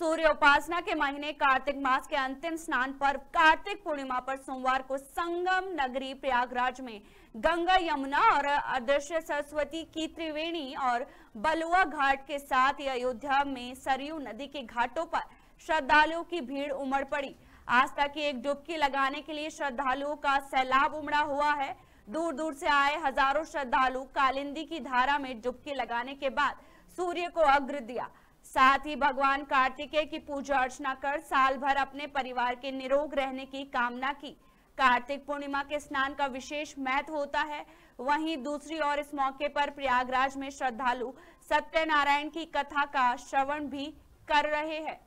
सूर्य उपासना के महीने कार्तिक मास के अंतिम स्नान पर्व कार्तिक पूर्णिमा पर सोमवार को संगम नगरी प्रयागराज में गंगा यमुना और अदृश्य सरस्वती की त्रिवेणी और बलुआ घाट के साथ अयोध्या में सरयू नदी के घाटों पर श्रद्धालुओं की भीड़ उमड़ पड़ी। आस्था की एक डुबकी लगाने के लिए श्रद्धालुओं का सैलाब उमड़ा हुआ है। दूर दूर से आए हज़ारों श्रद्धालु कालिंदी की धारा में डुबकी लगाने के बाद सूर्य को अग्र दिया। साथ ही भगवान कार्तिकेय की पूजा अर्चना कर साल भर अपने परिवार के निरोग रहने की कामना की। कार्तिक पूर्णिमा के स्नान का विशेष महत्व होता है। वहीं दूसरी ओर इस मौके पर प्रयागराज में श्रद्धालु सत्यनारायण की कथा का श्रवण भी कर रहे हैं।